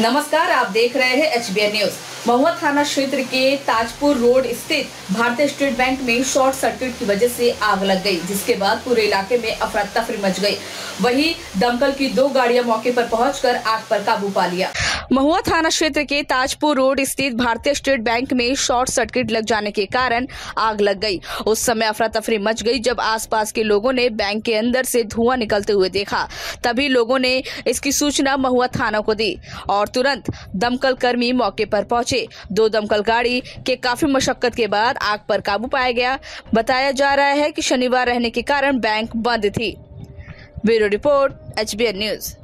नमस्कार, आप देख रहे हैं एच बी न्यूज़ महुआ थाना क्षेत्र के ताजपुर रोड स्थित भारतीय स्टेट बैंक में शॉर्ट सर्किट की वजह से आग लग गई, जिसके बाद पूरे इलाके में अफरा तफरी मच गई। वहीं दमकल की दो गाड़ियाँ मौके पर पहुंचकर आग पर काबू पा लिया। महुआ थाना क्षेत्र के ताजपुर रोड स्थित भारतीय स्टेट बैंक में शॉर्ट सर्किट लग जाने के कारण आग लग गई। उस समय अफरा तफरी मच गई, जब आसपास के लोगों ने बैंक के अंदर से धुआँ निकलते हुए देखा। तभी लोगों ने इसकी सूचना महुआ थाना को दी और तुरंत दमकल कर्मी मौके पर पहुँचे। दो दमकल गाड़ी के काफ़ी मशक्कत के बाद आग पर काबू पाया गया। बताया जा रहा है कि शनिवार रहने के कारण बैंक बंद थी। Bureau report, HBN news.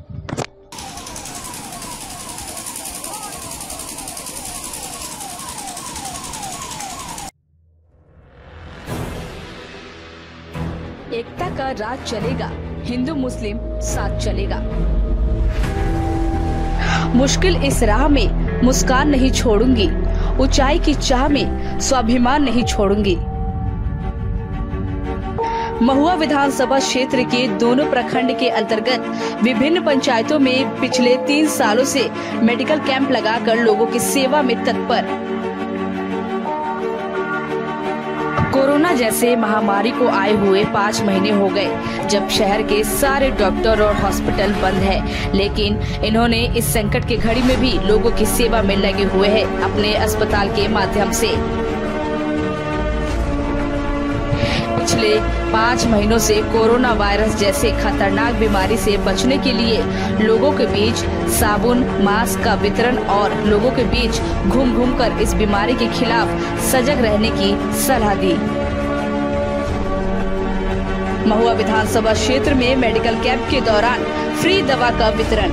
एकता का राज चलेगा, हिंदू मुस्लिम साथ चलेगा। मुश्किल इस राह में मुस्कान नहीं छोड़ूँगी। ऊंचाई की चाह में स्वाभिमान नहीं छोड़ूँगी। महुआ विधानसभा क्षेत्र के दोनों प्रखंड के अंतर्गत विभिन्न पंचायतों में पिछले तीन सालों से मेडिकल कैंप लगाकर लोगों की सेवा में तत्पर। कोरोना जैसे महामारी को आए हुए पाँच महीने हो गए, जब शहर के सारे डॉक्टर और हॉस्पिटल बंद है। लेकिन इन्होंने इस संकट की घड़ी में भी लोगों की सेवा में लगे हुए हैं अपने अस्पताल के माध्यम से। पिछले पाँच महीनों से कोरोना वायरस जैसे खतरनाक बीमारी से बचने के लिए लोगों के बीच साबुन, मास्क का वितरण और लोगों के बीच घूम घूम कर इस बीमारी के खिलाफ सजग रहने की सलाह दी। महुआ विधानसभा क्षेत्र में मेडिकल कैंप के दौरान फ्री दवा का वितरण।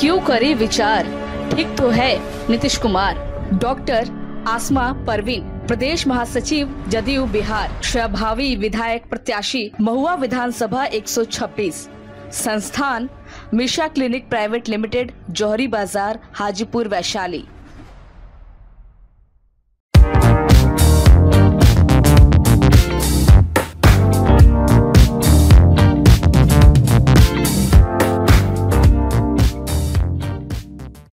क्यों करे विचार? ठीक तो है, नीतीश कुमार, डॉक्टर आसमा परवीन। प्रदेश महासचिव जदयू बिहार स्वभावी विधायक प्रत्याशी, महुआ विधानसभा 126 संस्थान, Misha clinic private limited, Johari Bazar, Hajipur Vaishali.